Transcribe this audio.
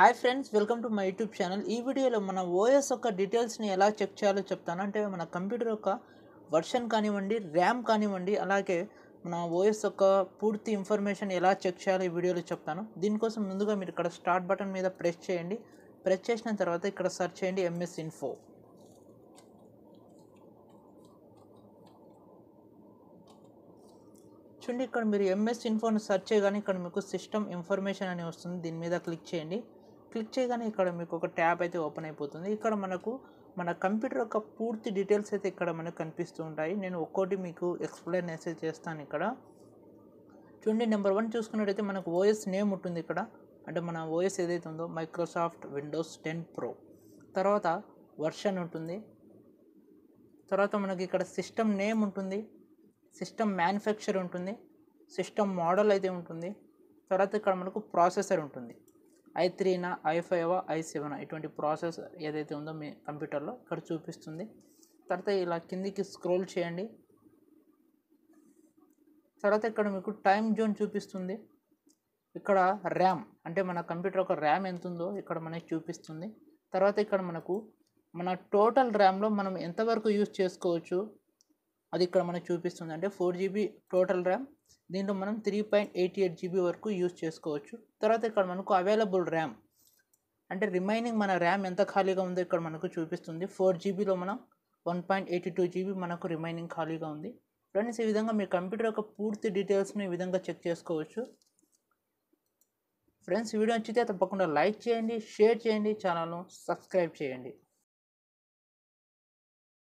Hi friends welcome to my YouTube channel. ఈ వీడియోలో మన ఓఎస్ యొక్క డీటెయిల్స్ని ఎలా చెక్ చేయాలో చెప్తాను. అంటే మన కంప్యూటర్ యొక్క వర్షన్ కానివ్వండి ర్యామ్ కానివ్వండి అలాగే మన ఓఎస్ యొక్క పూర్తి ఇన్ఫర్మేషన్ ఎలా చెక్ చేయాలో ఈ వీడియోలో చెప్తాను. దీనికోసం ముందుగా మీరు ఇక్కడ స్టార్ట్ బటన్ మీద ప్రెస్ చేయండి. ప్రెస్ చేసిన తర్వాత ఇక్కడ సెర్చ్ చేయండి ఎంఎస్ ఇన్ఫో. చూడండి ఇక్కడ మీరు ఎంఎస్ ఇన్ఫోని సెర్చ్ చేయగానే ఇక్కడ మీకు సిస్టమ్ ఇన్ఫర్మేషన్ అని వస్తుంది. దీని మీద క్లిక్ చేయండి. క్లిక్ చేయగానే ఇక్కడ మీకు ఒక ట్యాబ్ అయితే ఓపెన్ అయిపోతుంది. ఇక్కడ మనకు మన కంప్యూటర్ యొక్క పూర్తి డీటెయిల్స్ అయితే ఇక్కడ మనకు కనిపిస్తూ ఉంటాయి. నేను ఒక్కోటి మీకు ఎక్స్ప్లెయిన్ అయితే చేస్తాను ఇక్కడ. చూడండి నెంబర్ వన్ చూసుకున్నట్టయితే మనకు ఓఎస్ నేమ్ ఉంటుంది ఇక్కడ. అంటే మన ఓఎస్ ఏదైతే ఉందో మైక్రోసాఫ్ట్ విండోస్ టెన్ ప్రో. తర్వాత వర్షన్ ఉంటుంది. తర్వాత మనకి ఇక్కడ సిస్టమ్ నేమ్ ఉంటుంది. సిస్టమ్ మ్యానుఫ్యాక్చర్ ఉంటుంది. సిస్టమ్ మోడల్ అయితే ఉంటుంది. తర్వాత ఇక్కడ మనకు ప్రాసెసర్ ఉంటుంది. ఐ త్రీనా ఐ ఫైవ్ ఐ సెవెన్ ఇటువంటి ప్రాసెస్ ఏదైతే ఉందో మీ కంప్యూటర్లో ఇక్కడ చూపిస్తుంది. తర్వాత ఇలా కిందికి స్క్రోల్ చేయండి. తర్వాత ఇక్కడ మీకు టైం జోన్ చూపిస్తుంది. ఇక్కడ ర్యామ్ అంటే మన కంప్యూటర్ ఒక ర్యామ్ ఎంత ఉందో ఇక్కడ మనకి చూపిస్తుంది. తర్వాత ఇక్కడ మనకు మన టోటల్ ర్యామ్లో మనం ఎంతవరకు యూజ్ చేసుకోవచ్చు? అది ఇక్కడ మనకు చూపిస్తుంది. అంటే ఫోర్ జీబీ టోటల్ ర్యామ్. దీంట్లో మనం three point eighty eight GB వరకు యూజ్ చేసుకోవచ్చు. తర్వాత ఇక్కడ మనకు అవైలబుల్ ర్యామ్. అంటే రిమైనింగ్ మన ర్యామ్ ఎంత ఖాళీగా ఉందో ఇక్కడ మనకు చూపిస్తుంది. ఫోర్ జీబీలో మనం one point eighty two GB మనకు రిమైనింగ్ ఖాళీగా ఉంది. ఫ్రెండ్స్ ఈ విధంగా మీ కంప్యూటర్ యొక్క పూర్తి డీటెయిల్స్ని ఈ విధంగా చెక్ చేసుకోవచ్చు. ఫ్రెండ్స్ వీడియో నచ్చితే తప్పకుండా లైక్ చేయండి షేర్ చేయండి ఛానల్ను సబ్స్క్రైబ్ చేయండి.